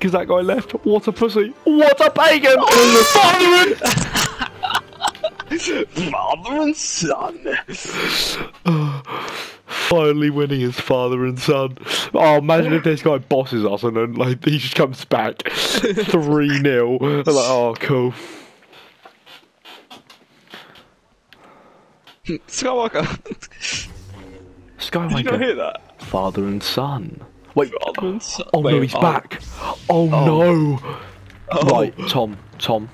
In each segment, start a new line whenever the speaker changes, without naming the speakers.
because that guy left. What a pussy! What a pagan!
Oh, father and son.
Finally winning his father and son. Oh, imagine if this guy bosses us and then like he just comes back three 0 Like, oh, cool.
Skywalker.
Skywalker.
Did you not hear that?
Father and son. Wait.
Father and son.
Oh no,
Wait,
he's
oh.
back. Oh, oh, no.
Oh.
Right, Tom. Tom.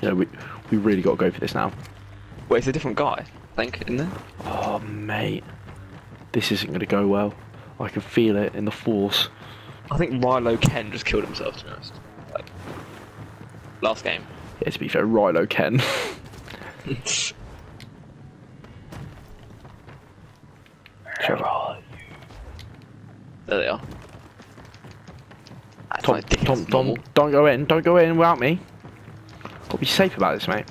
You know we we really got to go for this now.
Wait, it's a different guy. I think, isn't it?
Oh mate, this isn't going to go well. I can feel it in the force.
I think Rilo Ken just killed himself. To be honest. Like, last game.
Yeah, to be fair, Rilo Ken. Shut up.
There they are. That's
Tom,
my
Tom, Tom, don't go in. Don't go in without me. Got to be safe about this, mate.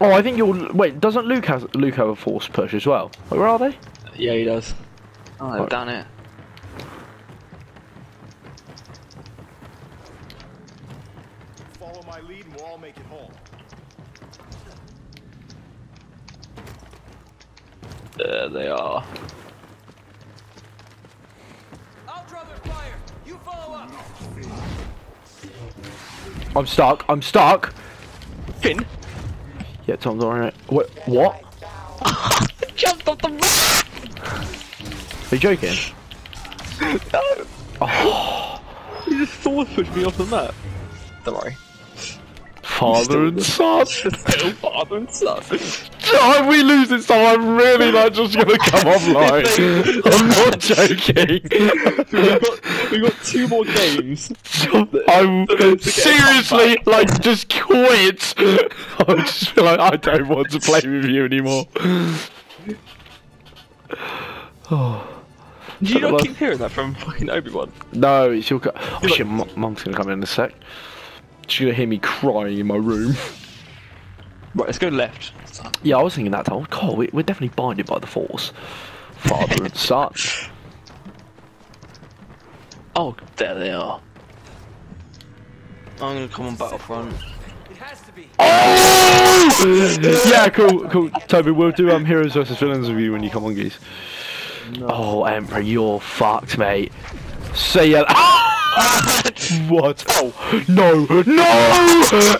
Oh, I think you'll Wait, doesn't Luke have Luke have a force push as well? Wait, where are they?
Yeah, he does. Oh, they're
Right.
down here.
Follow my lead and we'll all make it home.
There they are.
I'm stuck. I'm stuck.
Finn
Yeah, Tom's alright. What? What?
jumped off the roof.
Are you joking?
No. Oh. He just sword pushed me off the map. Don't worry.
Father and son.
Still father and son.
If we lose this time, I'm really not just gonna come offline. I'm not joking.
we got we got two more games.
I'm
to get a
seriously like just quit. I just feel like I don't want to play with you anymore.
Do you not keep hearing that from fucking Obi Wan?
No, it's your. Oh shit, Mu- mum's gonna come in in a sec. She's gonna hear me crying in my room.
Right, let's go left.
Yeah, I was thinking that time. God, we- we're definitely binded by the force. Father and son.
Oh, there they are. I'm gonna come on Battlefront.
It has to be.
yeah, cool, cool. Toby, we'll do um heroes versus villains with you when you come on, geese. Oh, Emperor, you're fucked, mate. See ya. what? Oh no, no! no!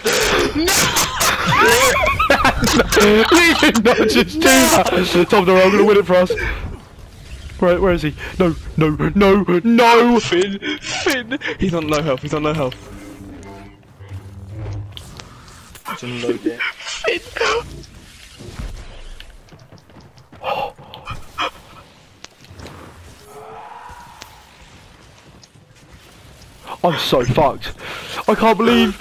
you did not just do that. Tom, no, I'm gonna win it for us. Where, where is he? No, no, no, no!
Finn, Finn, he's on low health. He's on low health. He's on low death. Finn.
I'm so fucked. I can't believe.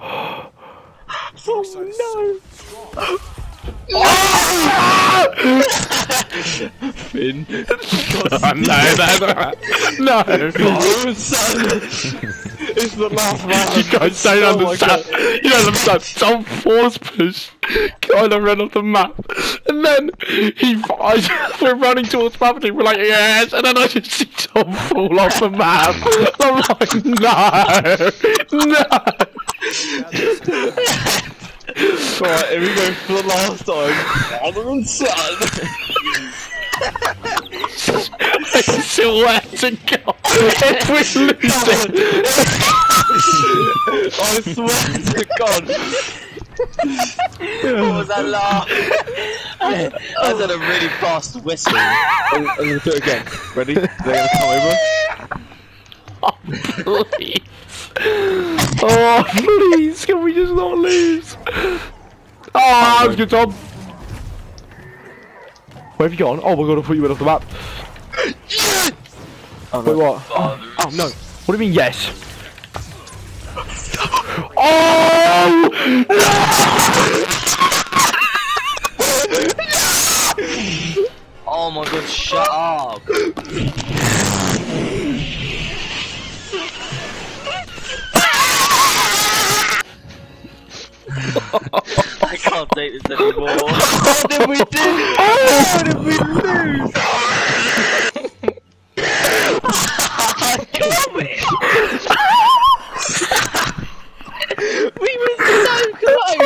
Oh, Finn.
no, no, no.
Oh, son. it's the last round.
You guys don't
Oh my
understand.
God.
You don't understand. Some force push of ran off the map, and then he, I, we're running towards the map, and we're like, yes, and then I just see Tom fall off the map. I'm like, no, no.
Right, here we go for the last time. Father and son.
I swear to God, if we lose it,
I swear to God.
What was that laugh? I did a really fast whistle.
I'm, I'm gonna do it again. Ready? They're gonna come over.
Oh, please. Oh, please, can we just not lose? Oh, that was good, Tom. Where have you gone? Oh my god, I thought you went off the map.
Oh,
Wait, what? Oh, oh, no. What do you mean, yes? Oh!
update this anymore.
Oh, what did we do? Oh, did we lose? we were so close!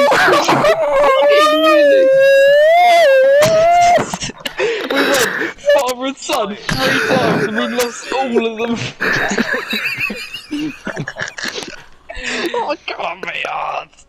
we went father and son three times and we lost all of them. oh, I can't be arsed.